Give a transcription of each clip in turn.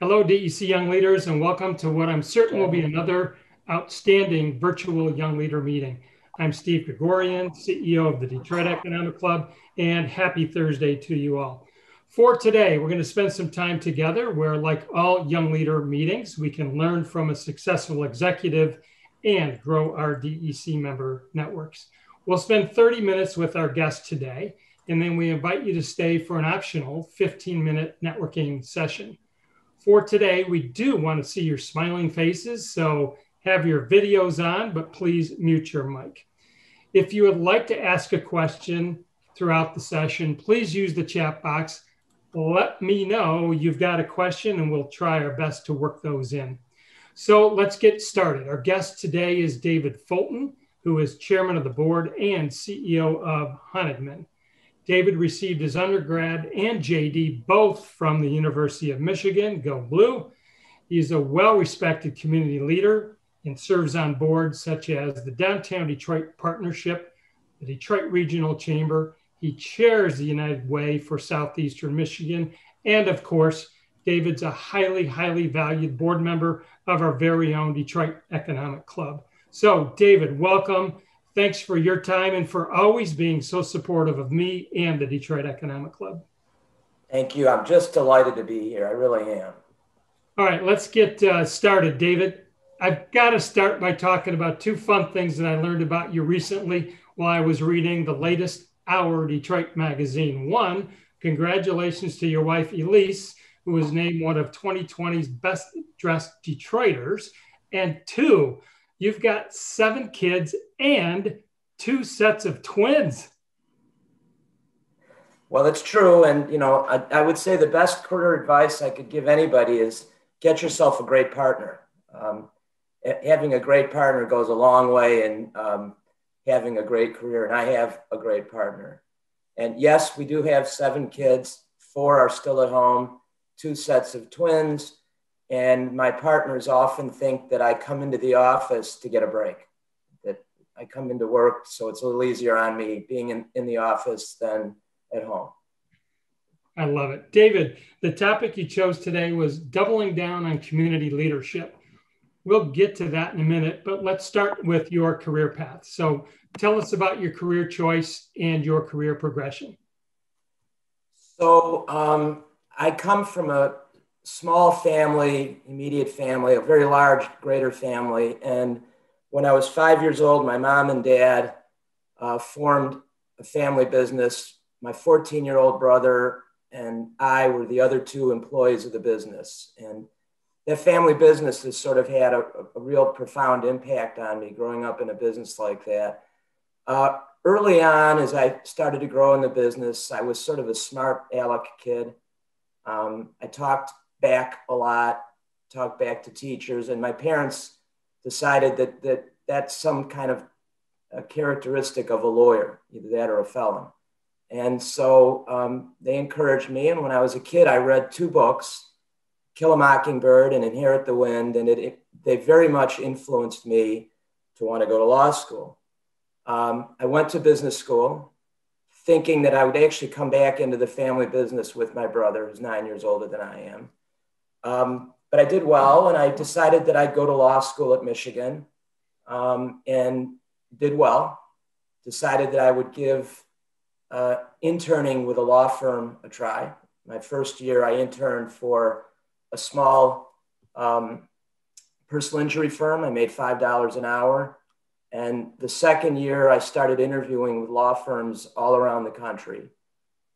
Hello, DEC Young Leaders, and welcome to what I'm certain will be another outstanding virtual Young Leader meeting. I'm Steve Grigorian, CEO of the Detroit Economic Club, and happy Thursday to you all. For today, we're going to spend some time together where, like all Young Leader meetings, we can learn from a successful executive and grow our DEC member networks. We'll spend 30 minutes with our guest today, and then we invite you to stay for an optional 15 minute networking session for today, we do want to see your smiling faces, so have your videos on, but please mute your mic. If you would like to ask a question throughout the session, please use the chat box. Let me know you've got a question and we'll try our best to work those in. So let's get started. Our guest today is David Foltyn, who is chairman of the board and CEO of Honigman. David received his undergrad and JD both from the University of Michigan, go blue. He's a well respected community leader and serves on boards such as the Downtown Detroit Partnership, the Detroit Regional Chamber. He chairs the United Way for Southeastern Michigan. And of course, David's a highly, highly valued board member of our very own Detroit Economic Club. So, David, welcome. Thanks for your time and for always being so supportive of me and the Detroit Economic Club. Thank you. I'm just delighted to be here. I really am. All right, let's get uh, started, David. I've got to start by talking about two fun things that I learned about you recently while I was reading the latest Hour Detroit magazine. One, congratulations to your wife, Elise, who was named one of 2020's best dressed Detroiters. And two, you've got seven kids and two sets of twins. Well, it's true. And, you know, I, I, would say the best career advice I could give anybody is get yourself a great partner. Um, having a great partner goes a long way in um, having a great career. And I have a great partner. And yes, we do have seven kids. Four are still at home, two sets of twins. And my partners often think that I come into the office to get a break, that I come into work so it's a little easier on me being in, in the office than at home. I love it. David, the topic you chose today was doubling down on community leadership. We'll get to that in a minute, but let's start with your career path. So tell us about your career choice and your career progression. So um, I come from a small family, immediate family, a very large greater family. And when I was five years old, my mom and dad uh, formed a family business. My 14 year old brother and I were the other two employees of the business. And that family business has sort of had a, a real profound impact on me growing up in a business like that. Uh, early on, as I started to grow in the business, I was sort of a smart aleck kid. Um, I talked back a lot, talk back to teachers, and my parents decided that that that's some kind of a characteristic of a lawyer, either that or a felon. And so um, they encouraged me. And when I was a kid, I read two books, Kill a Mockingbird and Inherit the Wind, and it, it they very much influenced me to want to go to law school. Um, I went to business school thinking that I would actually come back into the family business with my brother, who's nine years older than I am. Um, but I did well, and I decided that I'd go to law school at Michigan um, and did well. Decided that I would give uh, interning with a law firm a try. My first year, I interned for a small um, personal injury firm. I made $5 an hour. And the second year, I started interviewing with law firms all around the country.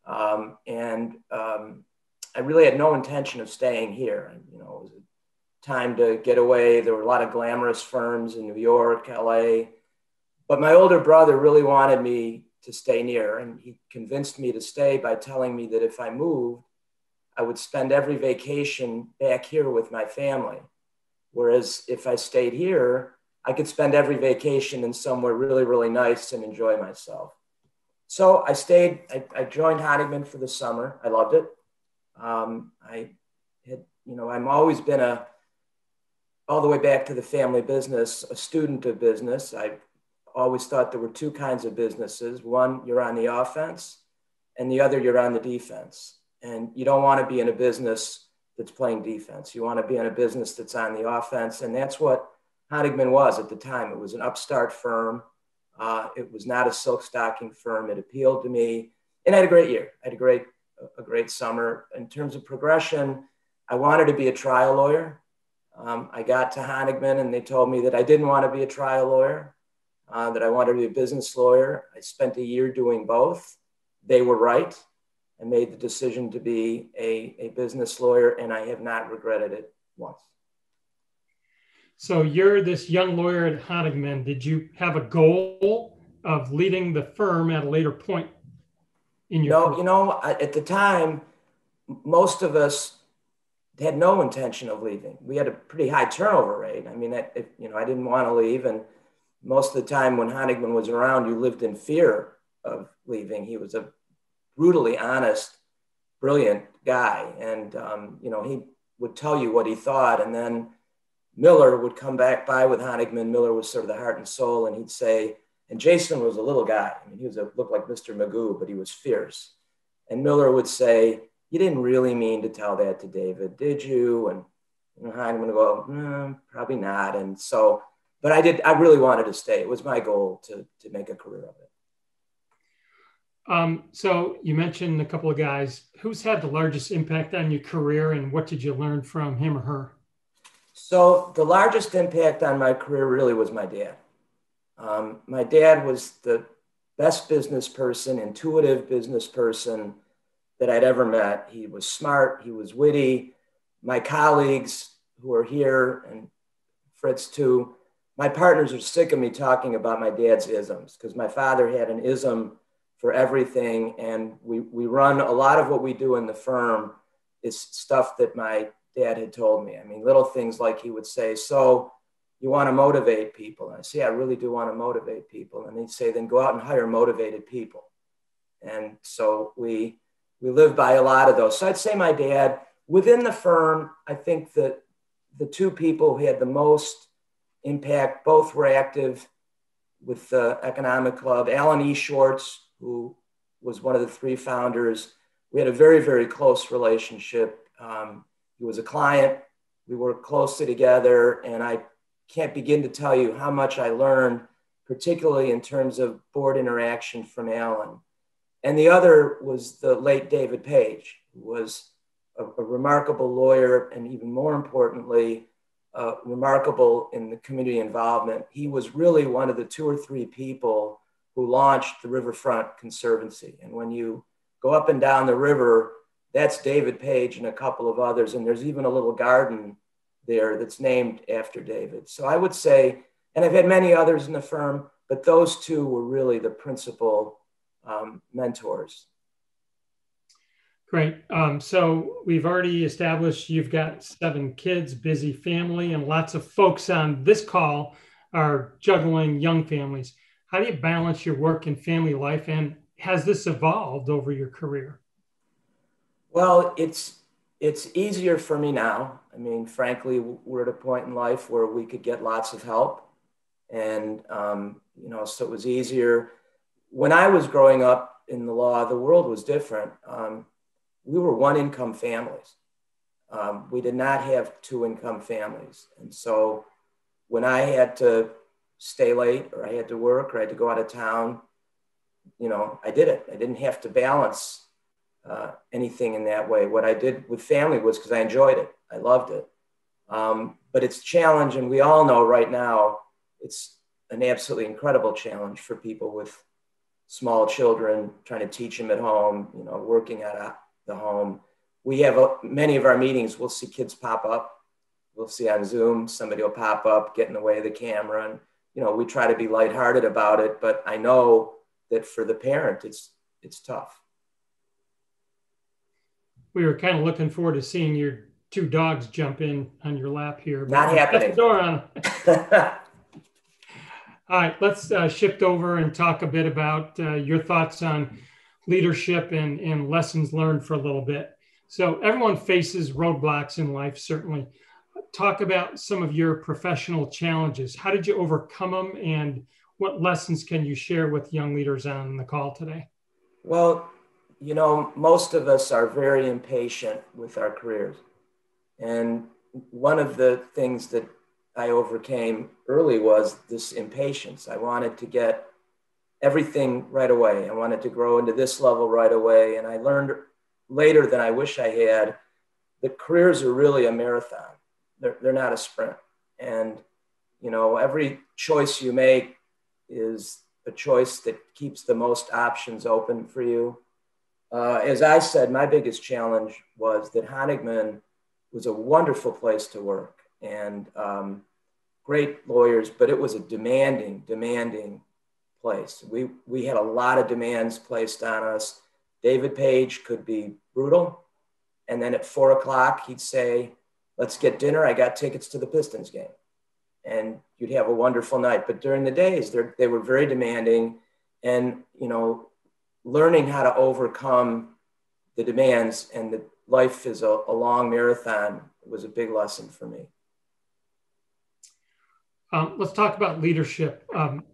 Um, and um, I really had no intention of staying here. You know, it was a time to get away. There were a lot of glamorous firms in New York, LA. But my older brother really wanted me to stay near, and he convinced me to stay by telling me that if I moved, I would spend every vacation back here with my family. Whereas if I stayed here, I could spend every vacation in somewhere really, really nice and enjoy myself. So I stayed, I, I joined Honigman for the summer. I loved it. Um, I had, you know, I'm always been a, all the way back to the family business, a student of business. I always thought there were two kinds of businesses. One, you're on the offense, and the other, you're on the defense. And you don't want to be in a business that's playing defense. You want to be in a business that's on the offense. And that's what Honigman was at the time. It was an upstart firm. Uh, it was not a silk stocking firm. It appealed to me. And I had a great year. I had a great, a great summer. In terms of progression, I wanted to be a trial lawyer. Um, I got to Honigman and they told me that I didn't want to be a trial lawyer, uh, that I wanted to be a business lawyer. I spent a year doing both. They were right. I made the decision to be a, a business lawyer, and I have not regretted it once. So you're this young lawyer at Honigman. Did you have a goal of leading the firm at a later point in your? No, career? you know, at the time, most of us had no intention of leaving. We had a pretty high turnover rate. I mean, if, you know, I didn't want to leave, and most of the time when Honigman was around, you lived in fear of leaving. He was a brutally honest, brilliant guy. And, um, you know, he would tell you what he thought. And then Miller would come back by with Honigman. Miller was sort of the heart and soul. And he'd say, and Jason was a little guy. I mean, he was a, looked like Mr. Magoo, but he was fierce. And Miller would say, you didn't really mean to tell that to David, did you? And you know, Honigman would go, mm, probably not. And so, but I did, I really wanted to stay. It was my goal to, to make a career of it. Um, so you mentioned a couple of guys. Who's had the largest impact on your career, and what did you learn from him or her? So the largest impact on my career really was my dad. Um, my dad was the best business person, intuitive business person that I'd ever met. He was smart. He was witty. My colleagues who are here and Fritz too, my partners are sick of me talking about my dad's isms because my father had an ism for everything. And we, we run a lot of what we do in the firm is stuff that my dad had told me. I mean, little things like he would say, So you want to motivate people? And I say, I really do want to motivate people. And they'd say, Then go out and hire motivated people. And so we, we live by a lot of those. So I'd say my dad, within the firm, I think that the two people who had the most impact, both were active with the Economic Club. Alan E. Schwartz, who was one of the three founders. We had a very, very close relationship. Um, he was a client. We worked closely together, and I can't begin to tell you how much I learned, particularly in terms of board interaction from Alan. And the other was the late David Page, who was a, a remarkable lawyer, and even more importantly, uh, remarkable in the community involvement. He was really one of the two or three people who launched the Riverfront Conservancy. And when you go up and down the river, that's David Page and a couple of others. And there's even a little garden there that's named after David. So I would say, and I've had many others in the firm, but those two were really the principal um, mentors. Great. Um, so we've already established you've got seven kids, busy family, and lots of folks on this call are juggling young families. How do you balance your work and family life? And has this evolved over your career? Well, it's it's easier for me now. I mean, frankly, we're at a point in life where we could get lots of help, and um, you know, so it was easier. When I was growing up in the law, the world was different. Um, we were one income families. Um, we did not have two income families, and so when I had to stay late or I had to work or I had to go out of town, you know, I did it. I didn't have to balance uh, anything in that way. What I did with family was because I enjoyed it. I loved it. Um, but it's challenge, and we all know right now it's an absolutely incredible challenge for people with small children, trying to teach them at home, you know, working at the home. We have a, many of our meetings, we'll see kids pop up. We'll see on Zoom, somebody will pop up, get in the way of the camera, and you know, we try to be lighthearted about it, but I know that for the parent, it's it's tough. We were kind of looking forward to seeing your two dogs jump in on your lap here. Not happening. The door on. All right, let's uh, shift over and talk a bit about uh, your thoughts on leadership and, and lessons learned for a little bit. So, everyone faces roadblocks in life, certainly talk about some of your professional challenges. How did you overcome them, and what lessons can you share with young leaders on the call today? Well, you know, most of us are very impatient with our careers. And one of the things that I overcame early was this impatience. I wanted to get everything right away. I wanted to grow into this level right away. And I learned later than I wish I had that careers are really a marathon. They're, they're not a sprint. And, you know, every choice you make is a choice that keeps the most options open for you. Uh, as I said, my biggest challenge was that Honigman was a wonderful place to work and um, great lawyers, but it was a demanding, demanding place. We, we had a lot of demands placed on us. David Page could be brutal. And then at four o'clock, he'd say, Let's get dinner. I got tickets to the Pistons game. And you'd have a wonderful night. But during the days, they were very demanding. And, you know, learning how to overcome the demands and that life is a, a long marathon was a big lesson for me. Um, let's talk about leadership. Um,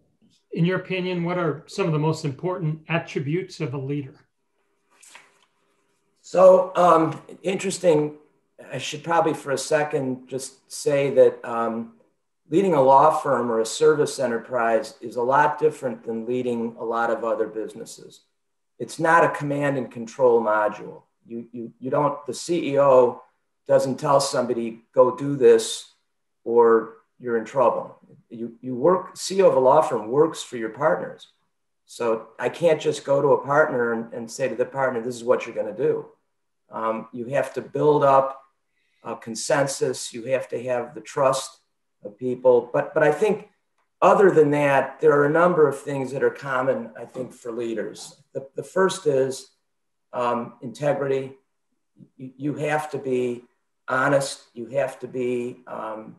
in your opinion, what are some of the most important attributes of a leader? So, um, interesting. I should probably for a second just say that um, leading a law firm or a service enterprise is a lot different than leading a lot of other businesses. It's not a command and control module. You, you, you don't, the CEO doesn't tell somebody, go do this or you're in trouble. You, you work, CEO of a law firm works for your partners. So I can't just go to a partner and, and say to the partner, this is what you're going to do. Um, you have to build up a consensus. You have to have the trust of people. But, but I think other than that, there are a number of things that are common, I think, for leaders. The, the first is um, integrity. You, you have to be honest. You have to be um,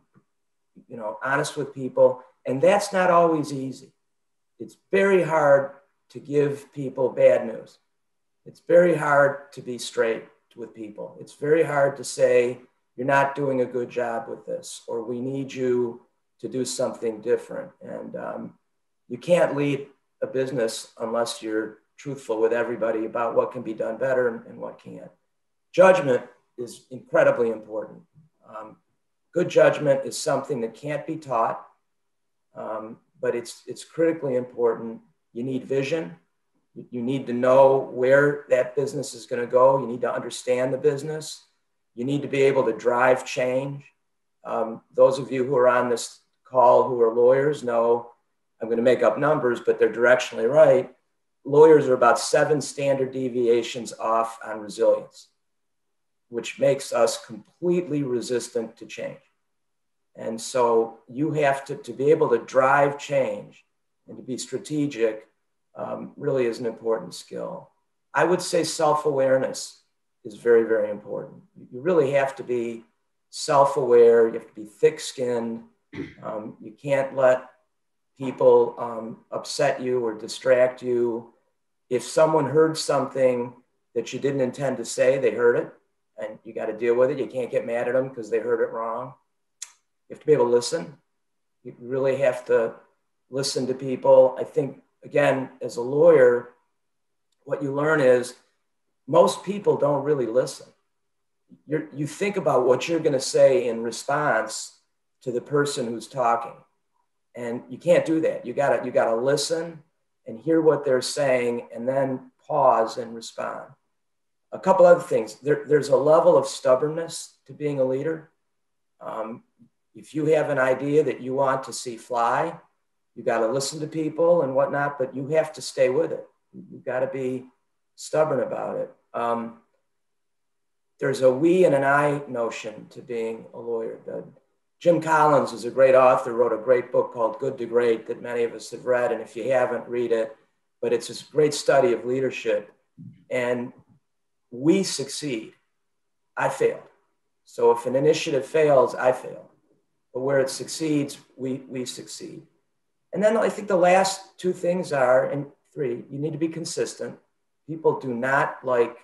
you know, honest with people. And that's not always easy. It's very hard to give people bad news. It's very hard to be straight with people. It's very hard to say, you're not doing a good job with this, or we need you to do something different. And um, you can't lead a business unless you're truthful with everybody about what can be done better and, what can't. Judgment is incredibly important. Um, good judgment is something that can't be taught, um, but it's, it's critically important. You need vision. You need to know where that business is going to go. You need to understand the business. You need to be able to drive change. Um, those of you who are on this call who are lawyers know I'm going to make up numbers, but they're directionally right. Lawyers are about seven standard deviations off on resilience which makes us completely resistant to change. And so you have to, to be able to drive change and to be strategic um, really is an important skill. I would say self awareness is very, very important. You really have to be self aware, you have to be thick skinned. Um, you can't let people um, upset you or distract you. If someone heard something that you didn't intend to say, they heard it and you got to deal with it. You can't get mad at them because they heard it wrong. You have to be able to listen. You really have to listen to people. I think, again, as a lawyer, what you learn is most people don't really listen. You're, you think about what you're going to say in response to the person who's talking. And you can't do that. You got to you got to listen and hear what they're saying and then pause and respond a couple other things. There, there's a level of stubbornness to being a leader. Um, if you have an idea that you want to see fly, you got to listen to people and whatnot, but you have to stay with it. You've got to be stubborn about it. Um, there's a we and an I notion to being a lawyer. The, Jim Collins is a great author, wrote a great book called Good to Great that many of us have read. And if you haven't, read it. But it's a great study of leadership. And we succeed, I failed. So if an initiative fails, I fail. But where it succeeds, we, we succeed. And then I think the last two things are, and three, you need to be consistent. People do not like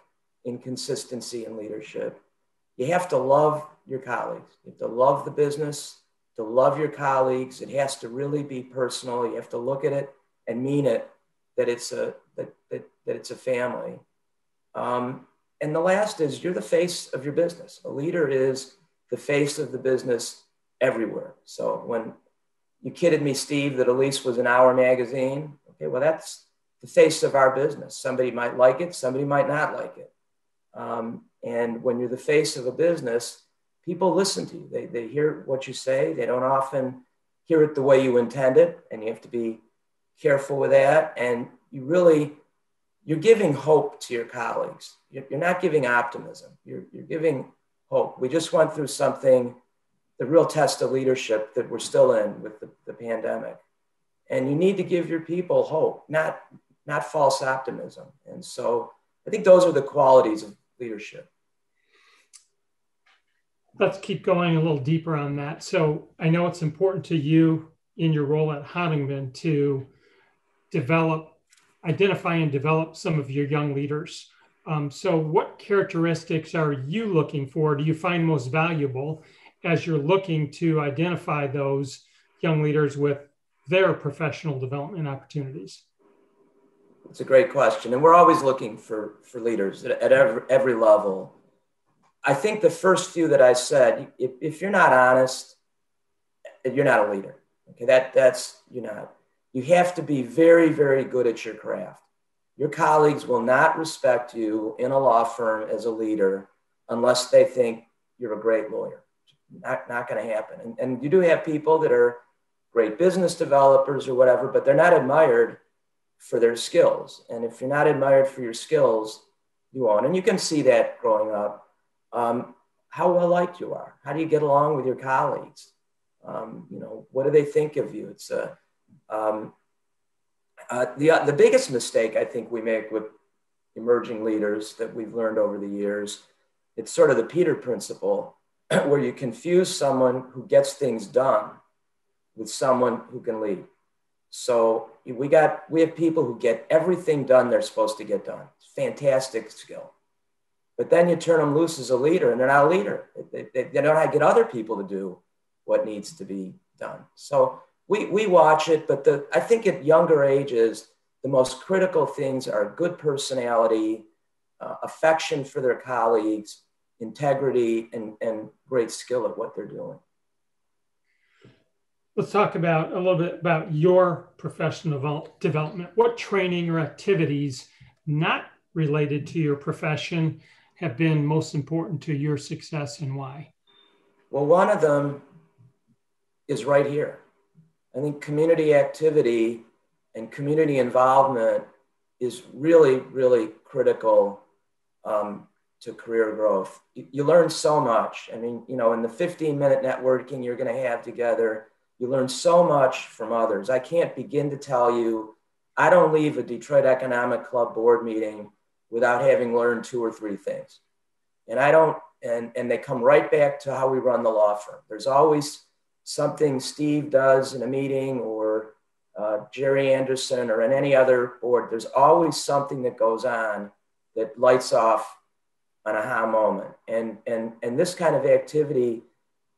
inconsistency in leadership. You have to love your colleagues. You have to love the business, to love your colleagues. It has to really be personal. You have to look at it and mean it that it's a that, that, that it's a family. Um, and the last is you're the face of your business. A leader is the face of the business everywhere. So when you kidded me, Steve, that Elise was an hour magazine, okay, well, that's the face of our business. Somebody might like it, somebody might not like it. Um, and when you're the face of a business, people listen to you. They, they hear what you say. They don't often hear it the way you intend it. And you have to be careful with that. And you really, you're giving hope to your colleagues. You're, you're not giving optimism. You're, you're giving hope. We just went through something, the real test of leadership that we're still in with the, the pandemic. And you need to give your people hope, not, not false optimism. And so I think those are the qualities of leadership. Let's keep going a little deeper on that. So I know it's important to you in your role at Huntington to develop, identify and develop some of your young leaders. Um, so, what characteristics are you looking for? Do you find most valuable as you're looking to identify those young leaders with their professional development opportunities? It's a great question, and we're always looking for for leaders at, at every every level. I think the first few that I said, if, if you're not honest, you're not a leader. Okay, that that's you're not. You have to be very very good at your craft. Your colleagues will not respect you in a law firm as a leader unless they think you're a great lawyer. Not, not going to happen. And, and you do have people that are great business developers or whatever, but they're not admired for their skills. And if you're not admired for your skills, you won't. And you can see that growing up. Um, how well liked you are. How do you get along with your colleagues? Um, you know, what do they think of you? It's a, um, uh, the, uh, the biggest mistake I think we make with emerging leaders that we've learned over the years, it's sort of the Peter principle, where you confuse someone who gets things done with someone who can lead. So we got we have people who get everything done they're supposed to get done. Fantastic skill. But then you turn them loose as a leader, and they're not a leader. They, they, they don't get other people to do what needs to be done. So we, we watch it, but the, I think at younger ages, the most critical things are good personality, uh, affection for their colleagues, integrity, and, and great skill at what they're doing. Let's talk about a little bit about your professional development. What training or activities not related to your profession have been most important to your success and why? Well, one of them is right here. I think community activity and community involvement is really, really critical um, to career growth. You, you, learn so much. I mean, you know, in the 15 minute networking you're going to have together, you learn so much from others. I can't begin to tell you, I don't leave a Detroit Economic Club board meeting without having learned two or three things. And I don't, and, and they come right back to how we run the law firm. There's always something Steve does in a meeting or uh, Jerry Anderson or in any other board, there's always something that goes on that lights off an aha moment. And, and, and this kind of activity,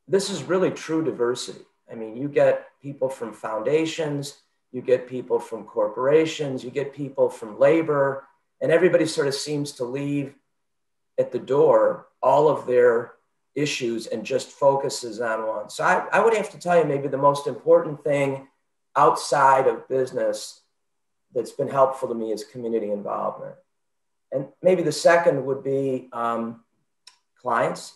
this is really true diversity. I mean, you get people from foundations, you get people from corporations, you get people from labor, and everybody sort of seems to leave at the door all of their issues and just focuses on one. So I, I would have to tell you maybe the most important thing outside of business that's been helpful to me is community involvement. And maybe the second would be um, clients.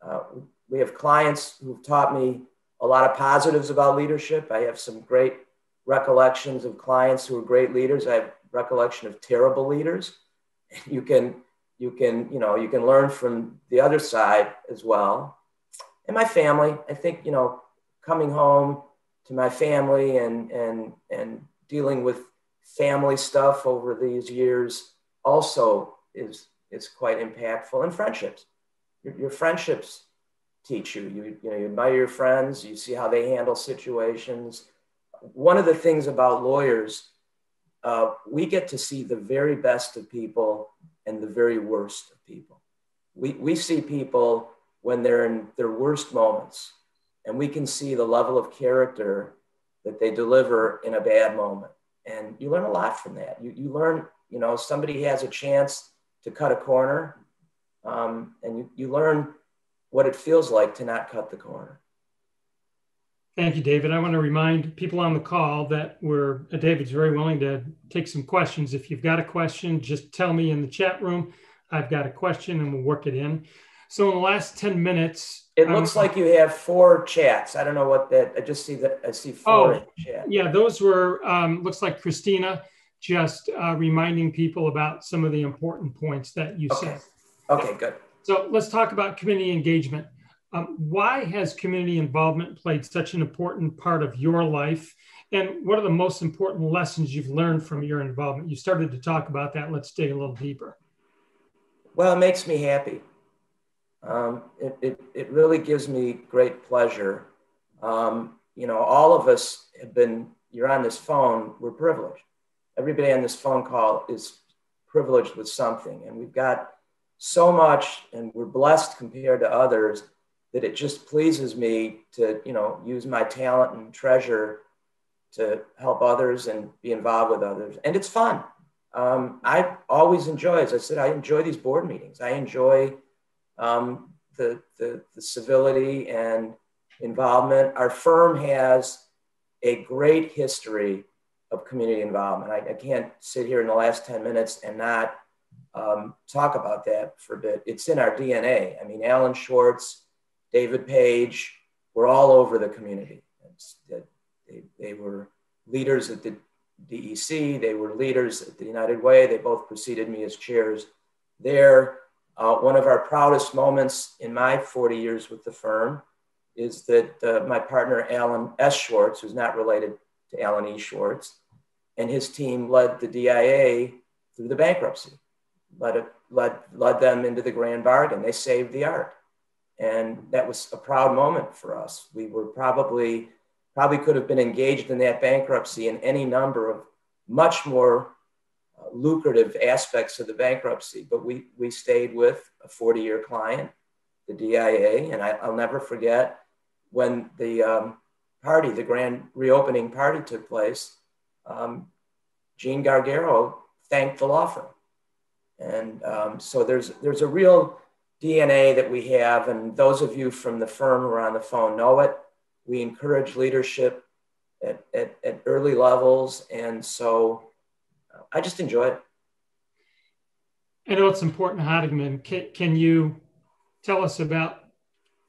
Uh, we have clients who've taught me a lot of positives about leadership. I have some great recollections of clients who are great leaders. I have recollection of terrible leaders. You can you can you know you can learn from the other side as well and my family i think you know coming home to my family and and and dealing with family stuff over these years also is is quite impactful and friendships your, your friendships teach you you you know you admire your friends you see how they handle situations one of the things about lawyers uh, we get to see the very best of people and the very worst of people. We, we see people when they're in their worst moments, and we can see the level of character that they deliver in a bad moment. And you learn a lot from that. You, you learn, you know, somebody has a chance to cut a corner, um, and you, you learn what it feels like to not cut the corner. Thank you, David. I want to remind people on the call that we're David's very willing to take some questions. If you've got a question, just tell me in the chat room. I've got a question and we'll work it in. So in the last 10 minutes, it looks um, like you have four chats. I don't know what that. I just see that. I see four. Oh, yeah, those were. Um, looks like Christina just uh, reminding people about some of the important points that you okay. said. Okay, good. So let's talk about community engagement. Um, why has community involvement played such an important part of your life? And what are the most important lessons you've learned from your involvement? You started to talk about that. Let's dig a little deeper. Well, it makes me happy. Um, it, it, it really gives me great pleasure. Um, you know, all of us have been, you're on this phone, we're privileged. Everybody on this phone call is privileged with something. And we've got so much, and we're blessed compared to others that it just pleases me to you know use my talent and treasure to help others and be involved with others. And it's fun. Um, i always enjoy as i said i enjoy these board meetings. I enjoy um, the, the, the civility and involvement. Our firm has a great history of community involvement. I, I can't sit here in the last 10 minutes and not um, talk about that for a bit it's in our dna i mean alan schwartz David Page were all over the community. They, they were leaders at the DEC, they were leaders at the United Way. They both preceded me as chairs there. Uh, one of our proudest moments in my 40 years with the firm is that uh, my partner, Alan S. Schwartz, who's not related to Alan E. Schwartz, and his team led the DIA through the bankruptcy, led, it, led, led them into the grand bargain. They saved the art. And that was a proud moment for us. We were probably, probably could have been engaged in that bankruptcy in any number of much more uh, lucrative aspects of the bankruptcy, but we, we stayed with a 40 year client, the DIA. And I, will never forget when the um, party, the grand reopening party took place, um, Gene Gargaro thanked the law firm. And um, so there's, there's a real DNA that we have, and those of you from the firm who are on the phone know it. We encourage leadership at, at, at early levels, and so uh, I just enjoy it. I know it's important, Hardiman. Can, can you tell us about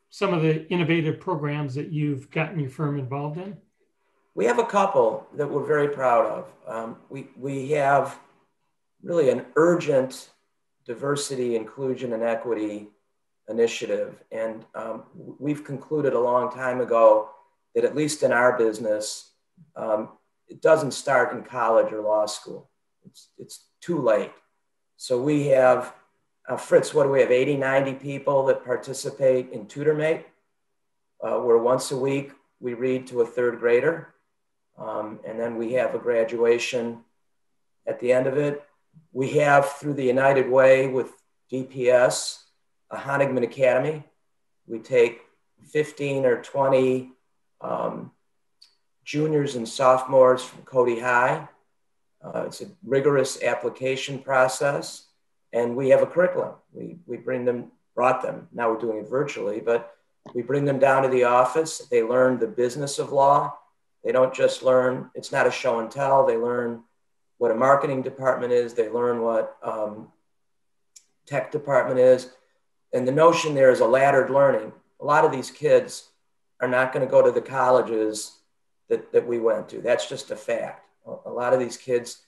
some of the innovative programs that you've gotten your firm involved in? We have a couple that we're very proud of. Um, we, we have really an urgent diversity, inclusion, and equity initiative. And um, we've concluded a long time ago that, at least in our business, um, it doesn't start in college or law school. It's, it's too late. So we have, uh, Fritz, what do we have, 80, 90 people that participate in TutorMate, uh, where once a week we read to a third grader. Um, and then we have a graduation at the end of it we have through the United Way with DPS, a Honigman Academy. We take 15 or 20 um, juniors and sophomores from Cody High. Uh, it's a rigorous application process, and we have a curriculum. We, we bring them, brought them, now we're doing it virtually, but we bring them down to the office. They learn the business of law. They don't just learn, it's not a show and tell, they learn what a marketing department is. They learn what um, tech department is. And the notion there is a laddered learning. A lot of these kids are not going to go to the colleges that, that we went to. That's just a fact. A lot of these kids,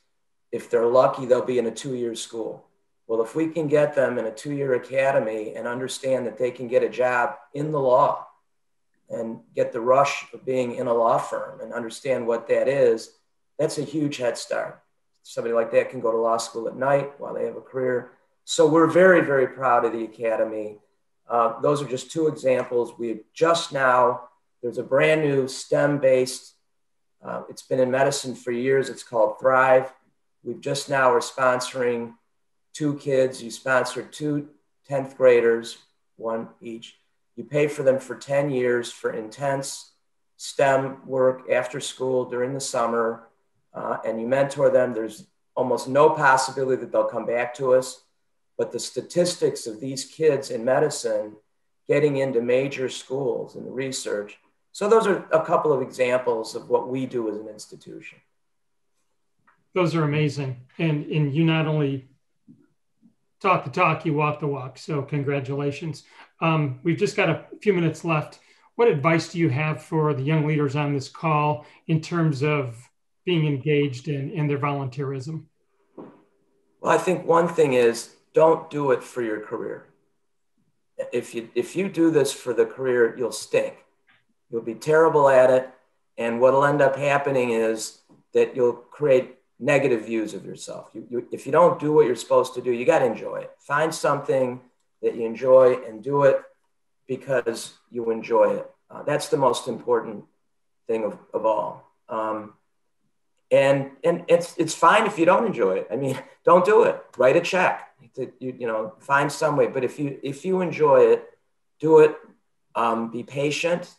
if they're lucky, they'll be in a two year school. Well, if we can get them in a two year academy and understand that they can get a job in the law and get the rush of being in a law firm and understand what that is, that's a huge head start somebody like that can go to law school at night while they have a career. So we're very, very proud of the Academy. Uh, those are just two examples. We just now, there's a brand new STEM based, uh, it's been in medicine for years. It's called Thrive. We've just now are sponsoring two kids. You sponsor two 10th graders, one each. You pay for them for 10 years for intense STEM work after school during the summer uh, and you mentor them, there's almost no possibility that they'll come back to us. But the statistics of these kids in medicine getting into major schools in the research. So those are a couple of examples of what we do as an institution. Those are amazing. And, and you not only talk the talk, you walk the walk. So congratulations. Um, we've just got a few minutes left. What advice do you have for the young leaders on this call in terms of being engaged in, in their volunteerism? Well, I think one thing is don't do it for your career. If you if you do this for the career, you'll stink. You'll be terrible at it, and what'll end up happening is that you'll create negative views of yourself. You, you, if you don't do what you're supposed to do, you got to enjoy it. Find something that you enjoy and do it because you enjoy it. Uh, that's the most important thing of, of all. Um, and and it's it's fine if you don't enjoy it. I mean, don't do it. Write a check. You, you know, find some way. But if you if you enjoy it, do it. Um, be patient.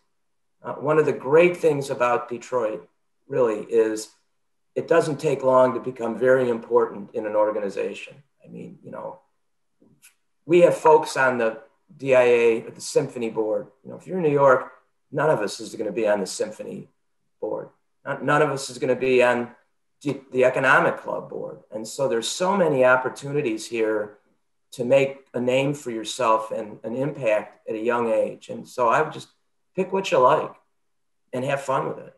Uh, one of the great things about Detroit really is it doesn't take long to become very important in an organization. I mean, you know, we have folks on the DIA, the symphony board. You know, if you're in New York, none of us is going to be on the symphony board. None of us is going to be on the economic club board. And so there's so many opportunities here to make a name for yourself and an impact at a young age. And so I would just pick what you like and have fun with it.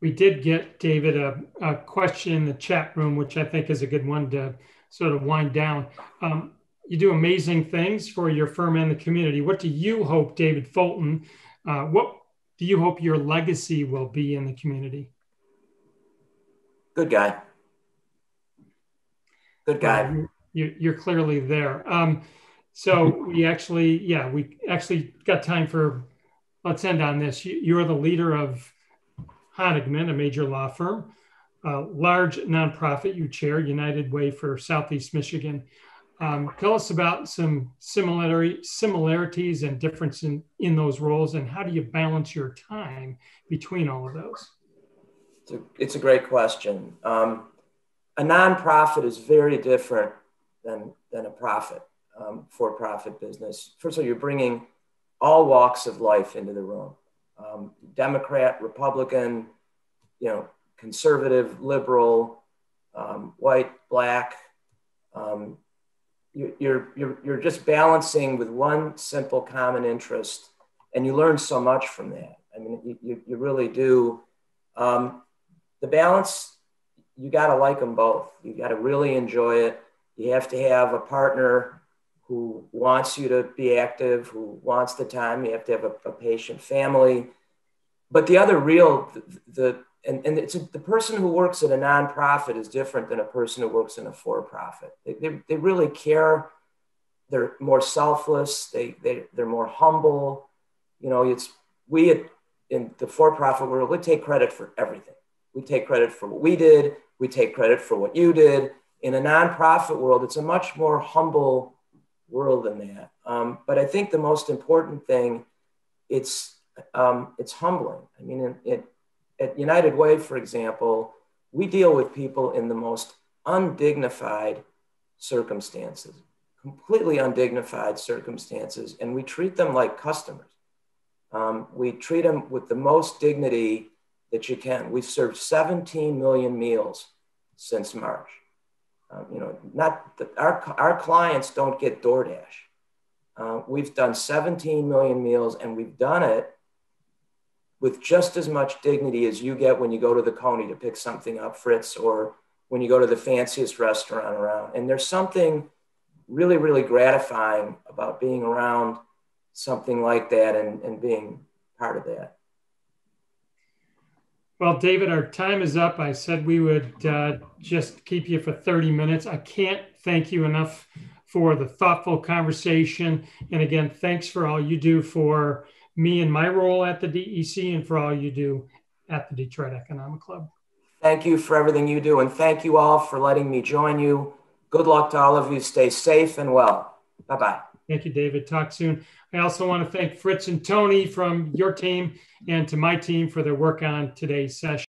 We did get, David, a, a question in the chat room, which I think is a good one to sort of wind down. Um, you do amazing things for your firm and the community. What do you hope, David Foltyn, uh, what do you hope your legacy will be in the community? Good guy. Good guy. you're, you're, clearly there. Um, so we actually, yeah, we actually got time for. Let's end on this. You, are the leader of Honigman, a major law firm, a large nonprofit you chair, United Way for Southeast Michigan. Um, tell us about some similarity, similarities and difference in, in those roles, and how do you balance your time between all of those? It's a, it's a great question. Um, a nonprofit is very different than, than a profit, um, for profit business. First of all, you're bringing all walks of life into the room um, Democrat, Republican, you know, conservative, liberal, um, white, black. You're, you're, you're just balancing with one simple common interest, and you learn so much from that. I mean, you, you really do. Um, the balance, you got to like them both. You got to really enjoy it. You have to have a partner who wants you to be active, who wants the time. You have to have a, a patient family. But the other real, the, the and, and it's a, the person who works at a nonprofit is different than a person who works in a for-profit. They, they, they really care. They're more selfless. They, they, they're more humble. You know, it's, we at, in the for-profit world, we take credit for everything. We take credit for what we did. We take credit for what you did. In a nonprofit world, it's a much more humble world than that. Um, but I think the most important thing, it's um, it's humbling. I mean, it, it at United Way, for example, we deal with people in the most undignified circumstances, completely undignified circumstances, and we treat them like customers. Um, we treat them with the most dignity that you can. We've served 17 million meals since March. Um, you know, not the, our, our clients don't get DoorDash. Uh, we've done 17 million meals, and we've done it with just as much dignity as you get when you go to the Coney to pick something up, Fritz, or when you go to the fanciest restaurant around. And there's something really, really gratifying about being around something like that and, and being part of that. Well, David, our time is up. I said we would uh, just keep you for 30 minutes. I can't thank you enough for the thoughtful conversation. And again, thanks for all you do for me and my role at the DEC and for all you do at the Detroit Economic Club. Thank you for everything you do. And thank you all for letting me join you. Good luck to all of you. Stay safe and well. Bye bye. Thank you, David. Talk soon. I also want to thank Fritz and Tony from your team and to my team for their work on today's session.